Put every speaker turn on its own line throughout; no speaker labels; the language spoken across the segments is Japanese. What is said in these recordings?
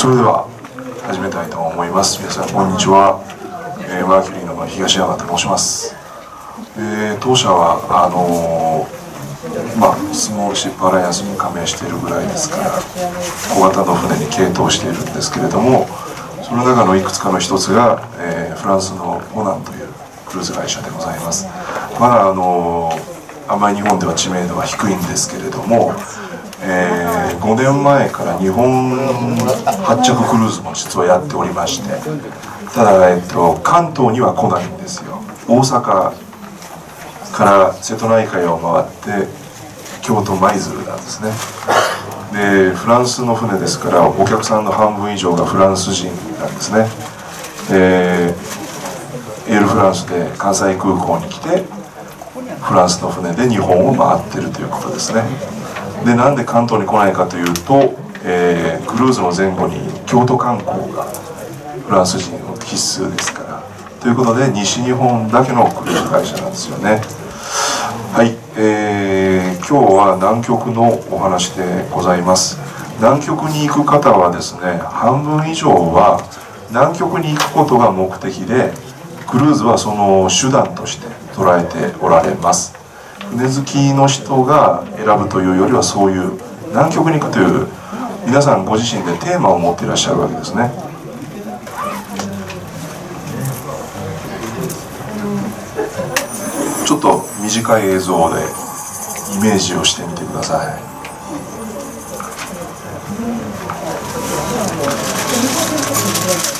それでは始めたいと思います。皆さんこんにちは、えー、マーキュリーの東山と申します、えー、当社はあのー、まあスモールシップアライアンスに加盟しているぐらいですから小型の船に傾倒しているんですけれどもその中のいくつかの一つが、えー、フランスのモナンというクルーズ会社でございます。まだあのあまり日本では知名度は低いんですけれどもえー、5年前から日本発着クルーズも実はやっておりましてただ、えっと、関東には来ないんですよ。大阪から瀬戸内海を回って京都舞鶴なんですね。でフランスの船ですからお客さんの半分以上がフランス人なんですね。でエールフランスで関西空港に来てフランスの船で日本を回ってるということですね。でなんで関東に来ないかというと、えー、クルーズの前後に京都観光がフランス人の必須ですからということで西日本だけのクルーズ会社なんですよね。はい、えー、今日は南極のお話でございます。南極に行く方はですね半分以上は南極に行くことが目的でクルーズはその手段として捉えておられます。船好きの人が選ぶというよりはそういう南極に行くという皆さんご自身でテーマを持っていらっしゃるわけですね。ちょっと短い映像でイメージをしてみてください。ま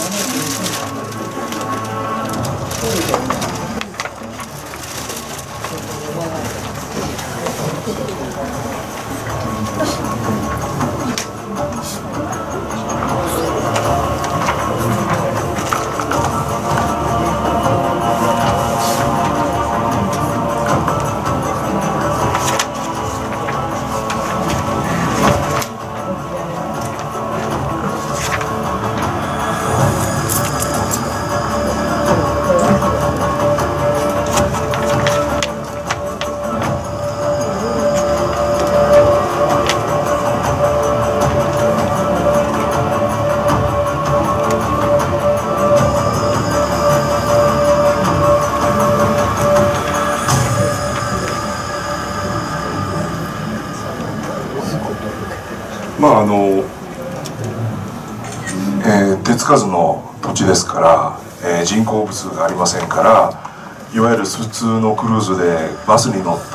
えー、人工物がありませんからいわゆる普通のクルーズでバスに乗って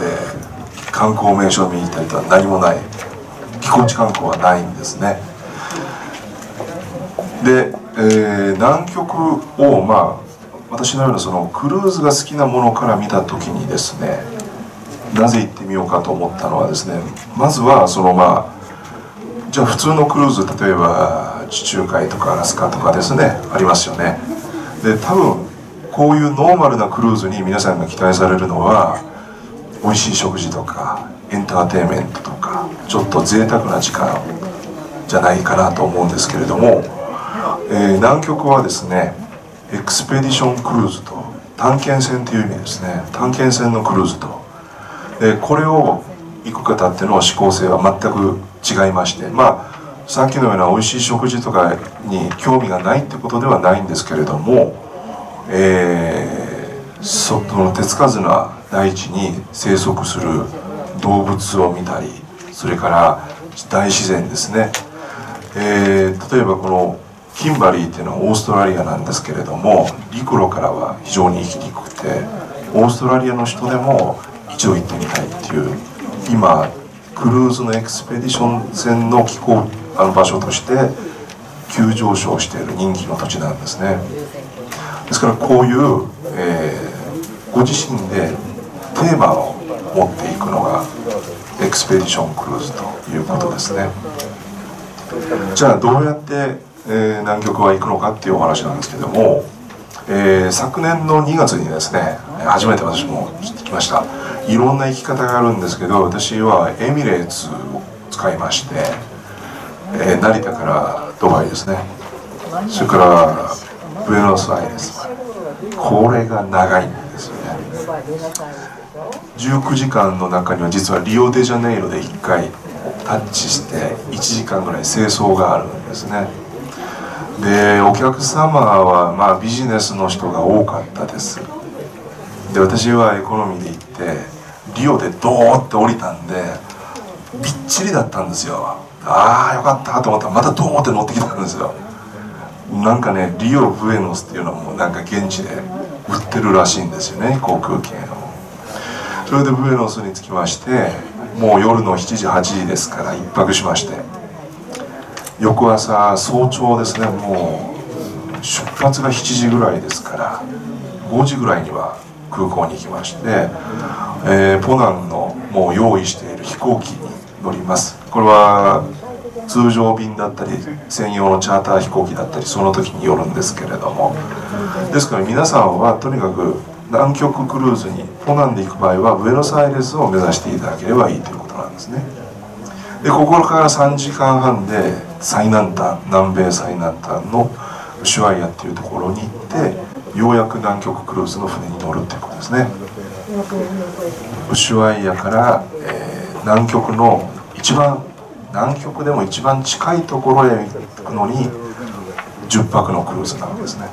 観光名所を見に行ったりとは何もない寄港地観光はないんですね。で、えー、南極をまあ私のようなそのクルーズが好きなものから見た時にですねなぜ行ってみようかと思ったのはですねまずはそのまあじゃあ普通のクルーズ例えば地中海とかアラスカとかですねありますよね。で多分こういうノーマルなクルーズに皆さんが期待されるのは美味しい食事とかエンターテインメントとかちょっと贅沢な時間じゃないかなと思うんですけれども、えー、南極はですねエクスペディションクルーズと探検船という意味ですね。探検船のクルーズと、えこれを行く方っていうのは志向性は全く違いましてまあさっきのような美味しい食事とかに興味がないってことではないんですけれども、えー、その手つかずな大地に生息する動物を見たりそれから大自然ですね、えー、例えばこのキンバリーっていうのはオーストラリアなんですけれども陸路からは非常に行きにくくてオーストラリアの人でも一度行ってみたいっていう今クルーズのエクスペディション船の気候あの場所として急上昇している人気の土地なんですね。ですからこういう、えー、ご自身でテーマを持っていくのがエクスペディションクルーズということですね。じゃあどうやって、えー、南極は行くのかっていうお話なんですけども、えー、昨年の2月にですね初めて私も知ってきました。いろんな生き方があるんですけど私はエミレーツを使いまして、えー、成田からドバイですね。それからブエノスアイレス。これが長いんですよね。19時間の中には実はリオデジャネイロで1回タッチして1時間ぐらい清掃があるんですね。でお客様はまあビジネスの人が多かったです。で私はエコノミーで行ってリオでドーって降りたんでびっちりだったんですよ。ああよかったと思ったらまたドーって乗ってきたんですよ。なんかねリオ・ブエノスっていうのもなんか現地で売ってるらしいんですよね航空券を。それでブエノスに着きましてもう夜の7時8時ですから1泊しまして。翌朝早朝ですねもう出発が7時ぐらいですから5時ぐらいには空港に行きまして、えー、ポナンのもう用意している飛行機乗ります。これは通常便だったり専用のチャーター飛行機だったりその時によるんですけれども。ですから皆さんはとにかく南極クルーズにポナンで行く場合はブエノスアイレスを目指していただければいいということなんですね。でここから3時間半で最南端南米最南端のウシュアイアっていうところに行ってようやく南極クルーズの船に乗るっていうことですね。ウシュアイアから、えー、南極の一番南極でも一番近いところへ行くのに10泊のクルーズなわけですね、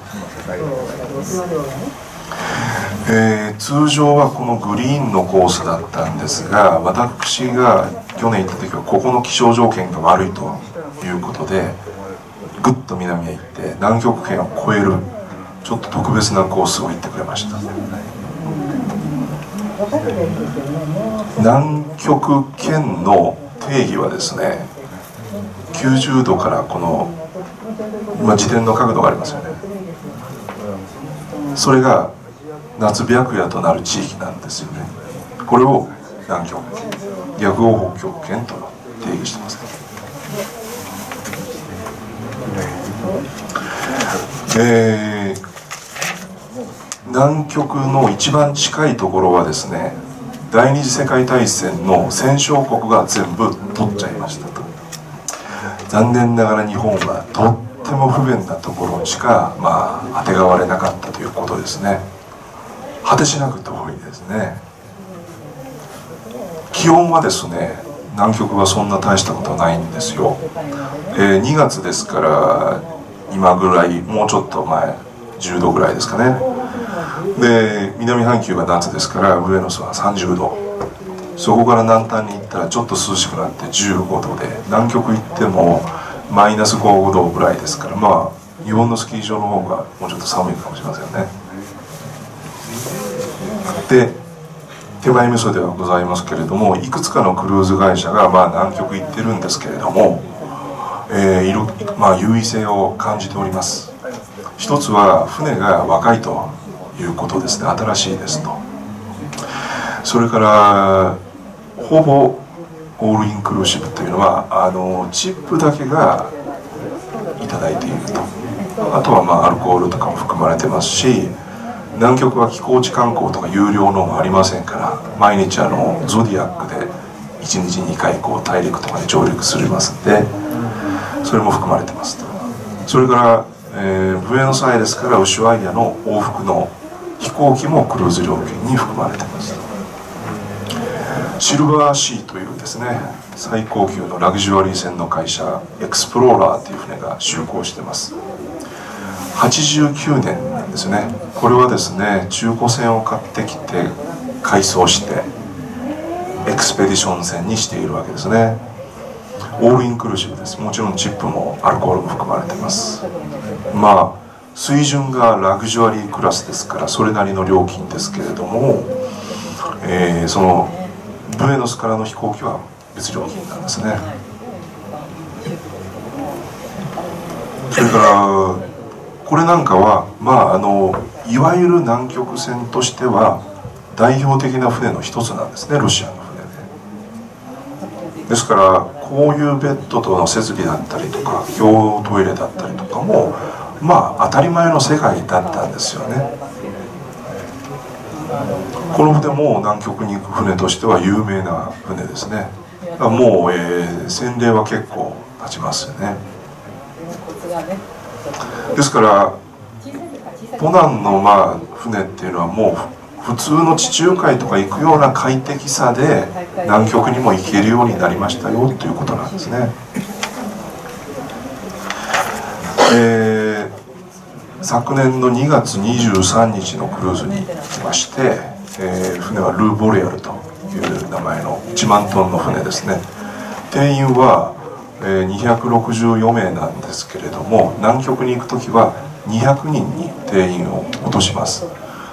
えー、通常はこのグリーンのコースだったんですが私が去年行った時はここの気象条件が悪いということでぐっと南へ行って南極圏を越えるちょっと特別なコースを行ってくれました。南極圏の定義はですね90度からこの、まあ、自転の角度がありますよね。それが夏白夜となる地域なんですよね。これを南極逆王北極圏と定義してます、えー、南極の一番近いところはですね第二次世界大戦の戦勝国が全部取っちゃいましたと。残念ながら日本はとっても不便なところしかまああてがわれなかったということですね。果てしなく遠いですね。気温はですね南極はそんな大したことないんですよ、えー、2月ですから今ぐらいもうちょっと前10度ぐらいですかね。で南半球が夏ですからブエノスは30度。そこから南端に行ったらちょっと涼しくなって15度で。南極行ってもマイナス5度ぐらいですからまあ日本のスキー場の方がもうちょっと寒いかもしれませんね。で手前味噌ではございますけれどもいくつかのクルーズ会社がまあ南極行ってるんですけれども、えーいろまあ、優位性を感じております。一つは船が若いと。いうことですね。新しいですと。それからほぼオールインクルーシブというのはあのチップだけがいただいていると。あとはまあアルコールとかも含まれてますし南極は気候地観光とか有料のもありませんから毎日あのゾディアックで1日2回こう大陸とかに上陸するますんでそれも含まれてますと。それから、えー、ブエノスアイレスからウシュアイアの往復の飛行機もクルーズ料金に含まれてます。シルバーシーというですね最高級のラグジュアリー船の会社エクスプローラーという船が就航してます。89年なんですね。これはですね中古船を買ってきて改装してエクスペディション船にしているわけですね。オールインクルーシブです。もちろんチップもアルコールも含まれてます。まあ水準がラグジュアリークラスですからそれなりの料金ですけれども、えー、そのブエノスからの飛行機は別料金なんですね。それからこれなんかはまああのいわゆる南極船としては代表的な船の一つなんですねロシアの船で。ですからこういうベッドとの設備だったりとか共用トイレだったりとかもまあ当たり前の世界だったんですよね。この船も南極に行く船としては有名な船ですね。もう、えー、洗礼は結構経ちますよね。ですからポナンのまあ船っていうのはもう普通の地中海とか行くような快適さで南極にも行けるようになりましたよということなんですね。えー昨年の2月23日のクルーズに来まして、えー、船はルー・ボレアルという名前の1万トンの船ですね。定員は、えー、264名なんですけれども南極に行く時は200人に定員を落とします。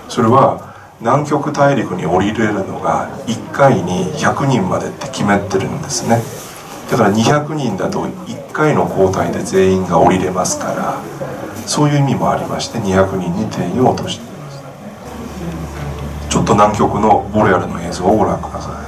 それは南極大陸に降りれるのが1回に100人までって決めてるんですね。だから200人だと1回の交代で全員が降りれますからそういう意味もありまして200人に定員を落としています。ちょっと南極のボレアルの映像をご覧ください。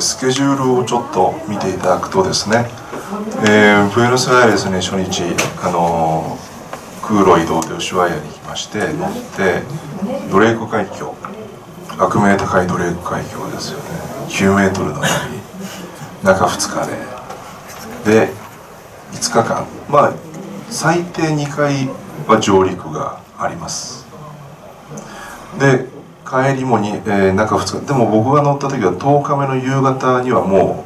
スケジュールをちょっと見ていただくとですね、えー、ブエノスアイレスに初日、あのー、空路移動でウシュアイアに来まして乗ってドレーク海峡悪名高いドレーク海峡ですよね。9メートルの波中2日で。で5日間。まあ最低2回は上陸があります。で帰りもに、えー、中2日。でも僕が乗った時は10日目の夕方にはも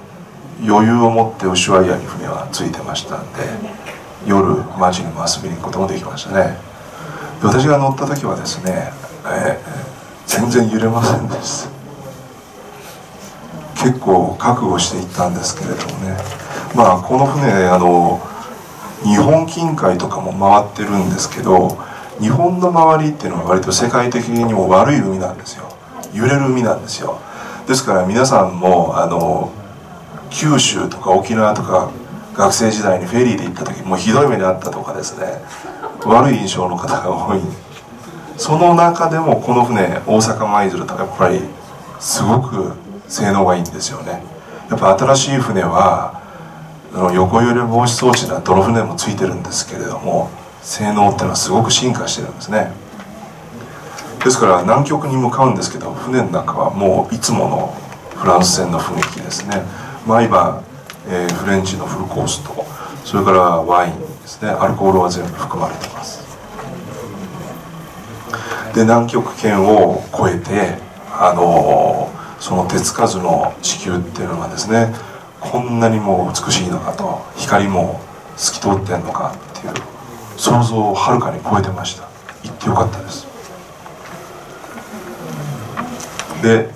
う余裕を持ってウシュアイアに船は着いてましたんで夜街にも遊びに行くこともできましたね。で私が乗った時はですね、えー、全然揺れませんでした。結構覚悟していったんですけれどもね。まあこの船あの日本近海とかも回ってるんですけど日本の周りっていうのは割と世界的にも悪い海なんですよ。揺れる海なんですよ。ですから皆さんもあの九州とか沖縄とか学生時代にフェリーで行った時もうひどい目にあったとかですね悪い印象の方が多い。その中でもこの船大阪舞鶴とかやっぱりすごく性能がいいんですよね。やっぱ新しい船は横揺れ防止装置はどの船もついてるんですけれども性能っていうのはすごく進化してるんですね。ですから南極に向かうんですけど船の中はもういつものフランス船の雰囲気ですね。毎晩、えー、フレンチのフルコースとそれからワインですね。アルコールは全部含まれてます。で南極圏を越えてあのその手つかずの地球っていうのがですねこんなにも美しいのかと光も透き通ってんのかっていう想像をはるかに超えてました。行ってよかったです。で、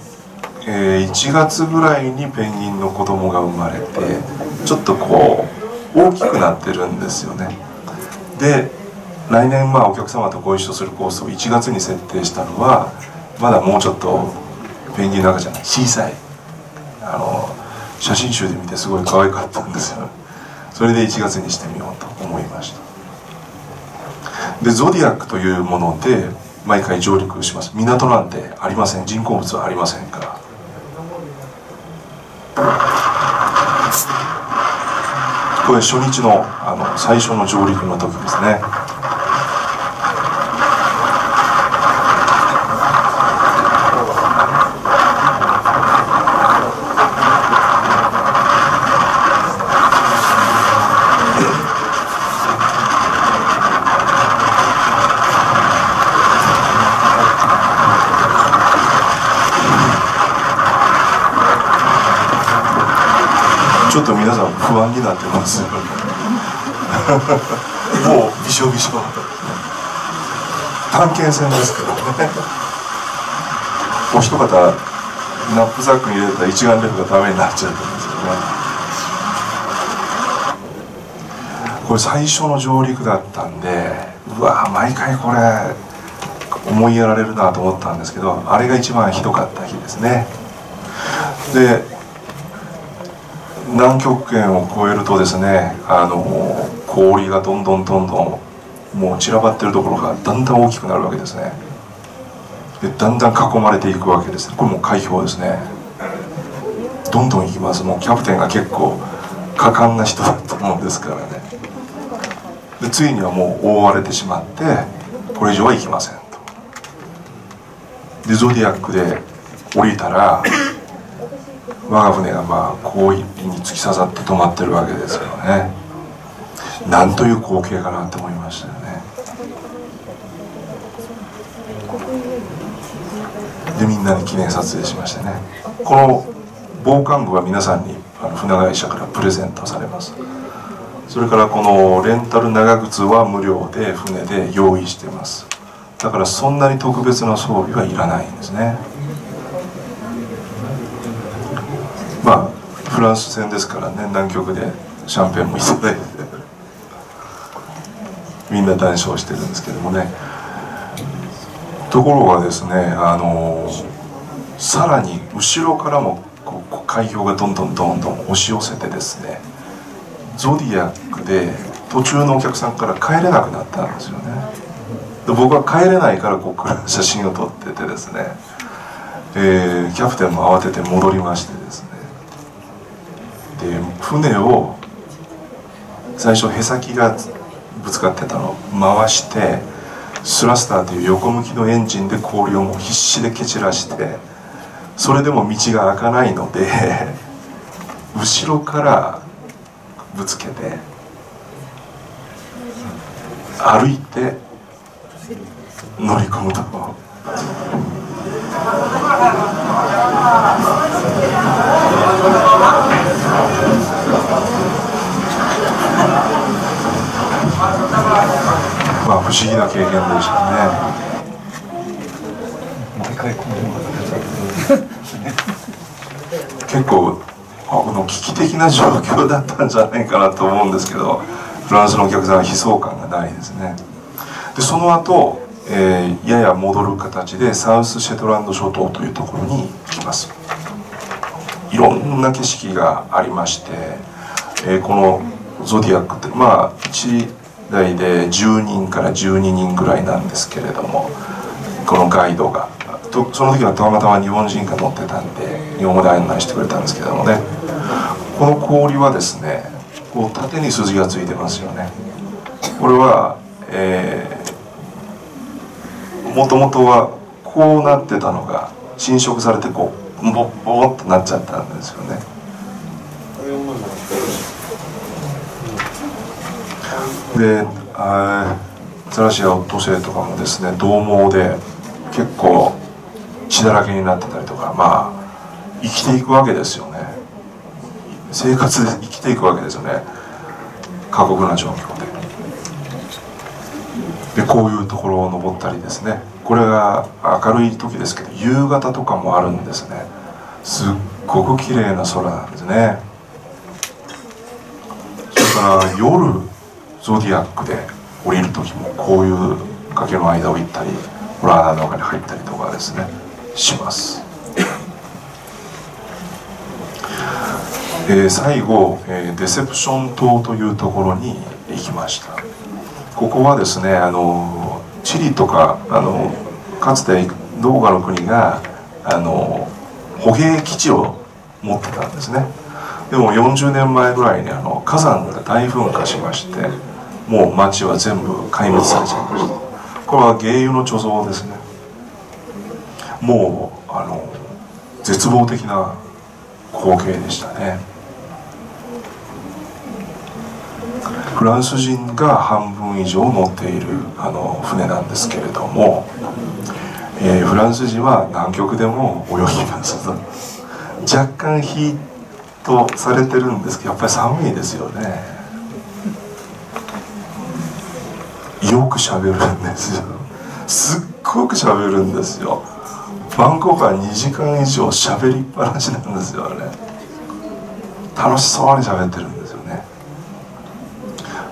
えー、1月ぐらいにペンギンの子供が生まれてちょっとこう大きくなってるんですよね。で来年まあお客様とご一緒するコースを1月に設定したのはまだもうちょっとペンギンの赤ちゃん小さいあの写真集で見てすごい可愛かったんですよそれで1月にしてみようと思いました。でゾディアックというもので毎回上陸します。港なんてありません。人工物はありませんから。これ初日のあの最初の上陸の時ですね。皆さん不安になってます。もうびしょびしょ。探検船ですからね。お一方ナップザックに入れたら一眼レフがダメになっちゃったんですよね。これ最初の上陸だったんでうわ毎回これ思いやられるなと思ったんですけどあれが一番ひどかった日ですね。で南極圏を越えるとですねあの氷がどんどんどんどんもう散らばってるところがだんだん大きくなるわけですね。でだんだん囲まれていくわけです。これも海氷ですね。どんどん行きます。もうキャプテンが結構果敢な人だったもんですからね。でついにはもう覆われてしまってこれ以上は行きませんと。でゾディアックで降りたら我が船がまあ氷に突き刺さって止まってるわけですよね。なんという光景かなって思いましたよね。でみんなで記念撮影しましてね。この防寒具は皆さんにあの船会社からプレゼントされます。それからこのレンタル長靴は無料で船で用意してます。だからそんなに特別な装備はいらないんですねまあフランス戦ですからね南極でシャンペンもいただいてみんな談笑してるんですけどもね。ところがですねあのさらに後ろからもこう海氷がどんどんどんどん押し寄せてですねゾディアックで途中のお客さんから帰れなくなったんですよね。で僕は帰れないからここから写真を撮っててですね、えー、キャプテンも慌てて戻りましてですね。で船を最初へさきがぶつかってたのを回してスラスターという横向きのエンジンで氷をもう必死で蹴散らしてそれでも道が開かないので 後ろからぶつけて歩いて乗り込むと。ま不思議な経験でしたね。結構あの危機的な状況だったんじゃないかなと思うんですけどフランスのお客さんは悲壮感がないですねでその後、えー、やや戻る形でサウスシェトランド諸島というところに来ますいろんな景色がありまして、えー、このゾディアックってまあ1台で10人から12人ぐらいなんですけれどもこのガイドが。とその時はたまたま日本人が乗ってたんで日本語で案内してくれたんですけどもね。この氷はですねこう縦に筋がついてますよね。これは、えー、もともとはこうなってたのが侵食されてこうボッボッとなっちゃったんですよね。であザラシアオットセイとかもですね獰猛で結構血だらけになってたりとかまあ生きていくわけですよね。生活で生きていくわけですよね。過酷な状況で。でこういうところを登ったりですね。これが明るい時ですけど夕方とかもあるんですね。すっごく綺麗な空なんですね。それから夜ゾディアックで降りる時もこういう崖の間を行ったりホラーの中に入ったりとかですね。します、えー、最後、えー、デセプション島というところに行きました。ここはですねあのチリとかあのかつて動画の国があの捕鯨基地を持ってたんですね。でも40年前ぐらいにあの火山が大噴火しましてもう町は全部壊滅されちゃいました。これは原油の貯蔵ですね。もうあの絶望的な光景でしたね。フランス人が半分以上乗っているあの船なんですけれども、えー、フランス人は南極でも泳ぎます若干ヒートされてるんですけどやっぱり寒いですよね。よく喋るんですよ。すっごく喋るんですよ。バンコクは2時間以上喋りっぱなしなんですよね楽しそうに喋ってるんですよね。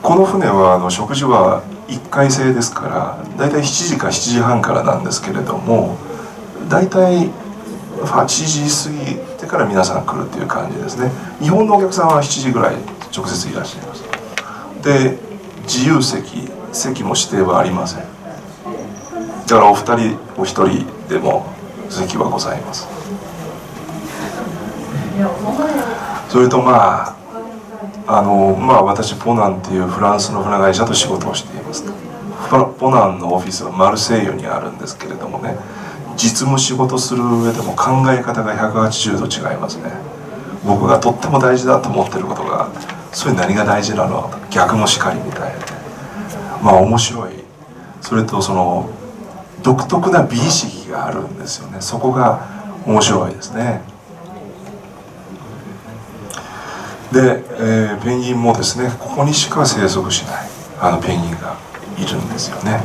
この船はあの食事は1回制ですから大体7時か7時半からなんですけれども大体8時過ぎてから皆さん来るっていう感じですね。日本のお客さんは7時ぐらい直接いらっしゃいます。で自由席席も指定はありません。だからお二人お一人でも席はございます。それとまああのまあ私ポナンっていうフランスの船会社と仕事をしています。ポナンのオフィスはマルセイユにあるんですけれどもね。実務仕事する上でも考え方が180度違いますね。僕がとっても大事だと思ってることがそれ何が大事なの？逆もしかりみたいな。まあ面白い。それとその独特な美意識があるんですよね。そこが面白いですね。で、えー、ペンギンもですねここにしか生息しない。あのペンギンがいるんですよね。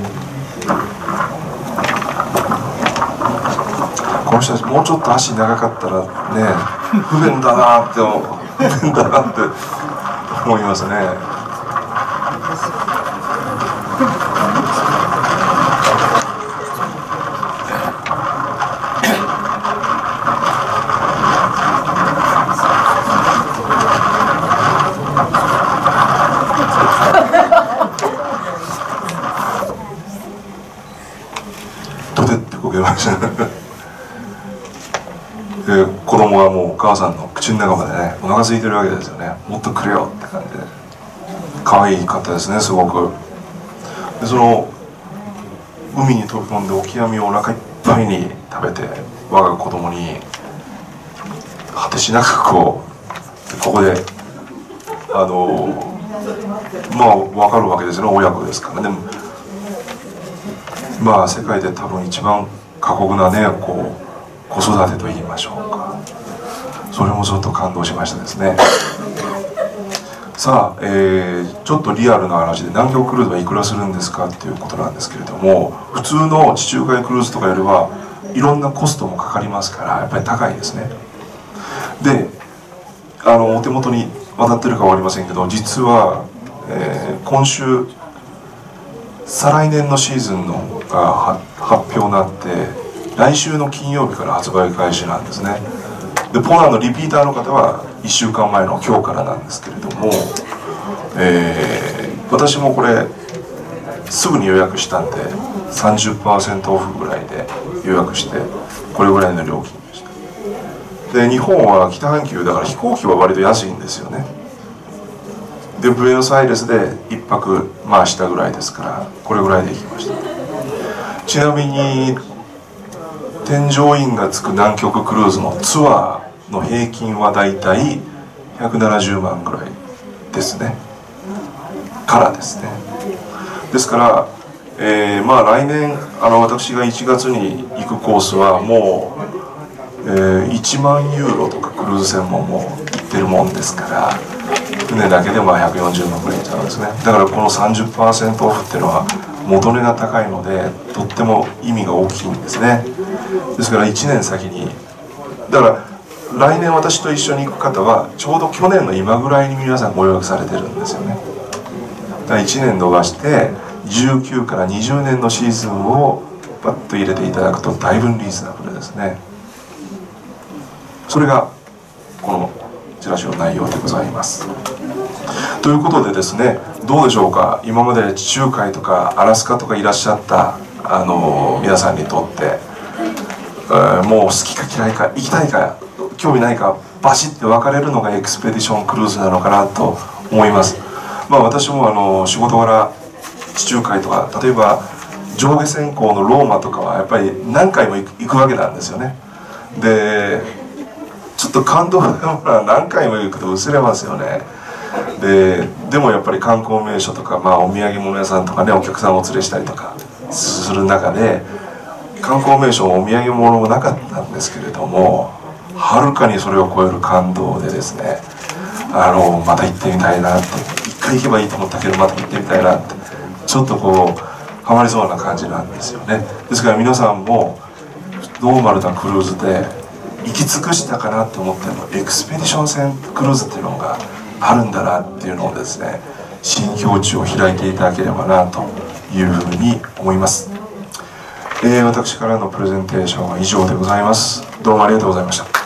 この人たちもうちょっと足長かったらね不便だなって 不便だなって思いますねで子供はもうお母さんの口の中までねお腹空いてるわけですよね。もっとくれよって感じで。可愛い方ですねすごく。でその海に飛び込んでオキアミをお腹いっぱいに食べて我が子供に果てしなくこうここであのまあ分かるわけですよね親子ですからね。でもまあ世界で多分一番過酷なねこう子育てと言いましょうか。それもちょっと感動しましたですね。さあ、えー、ちょっとリアルな話で南極クルーズはいくらするんですかっていうことなんですけれども普通の地中海クルーズとかよりはいろんなコストもかかりますからやっぱり高いですね。であのお手元に渡ってるか分かりませんけど実は、えー、今週再来年のシーズンのが発表になって来週の金曜日から発売開始なんですね。でポナーのリピーターの方は1週間前の今日からなんですけれども、えー、私もこれすぐに予約したんで30%オフぐらいで予約してこれぐらいの料金でした。で日本は北半球だから飛行機は割と安いんですよね。でブエノスアイレスで1泊まあしたぐらいですからこれぐらいで行きました。ちなみに添乗員がつく南極クルーズのツアーの平均はだいたい170万ぐらいですね。からですね。ですから、えー、まあ来年あの私が1月に行くコースはもう、えー、1万ユーロとかクルーズ船ももう行ってるもんですから船だけでも140万くらいちゃうんですね。だからこの30%オフっていうのは元値が高いのでとっても意味が大きいんですね。ですから1年先に。だから来年私と一緒に行く方はちょうど去年の今ぐらいに皆さんご予約されてるんですよね。だから1年伸ばして19から20年のシーズンをパッと入れていただくとだいぶリーズナブルですね。それがこのチラシの内容でございます。ということでですねどうでしょうか？今まで地中海とかアラスカとかいらっしゃったあの皆さんにとって、え、もう好きか嫌いか行きたいか興味ないかバシッて分かれるのがエクスペディションクルーズなのかなと思います。まあ私もあの仕事柄地中海とか例えば上下線香のローマとかはやっぱり何回も行くわけなんですよね。でちょっと感動が何回も行くと薄れますよね。ででもやっぱり観光名所とか、まあ、お土産物屋さんとかねお客さんをお連れしたりとかする中で観光名所お土産物もなかったんですけれどもはるかにそれを超える感動でですねあのまた行ってみたいなって一回行けばいいと思ったけどまた行ってみたいなってちょっとこうハマりそうな感じなんですよね。ですから皆さんもノーマルなクルーズで行き尽くしたかなと思ってもエクスペディション船クルーズっていうのがあるんだなっていうのをですね新境地を開いていただければなというふうに思います、えー、私からのプレゼンテーションは以上でございます。どうもありがとうございました。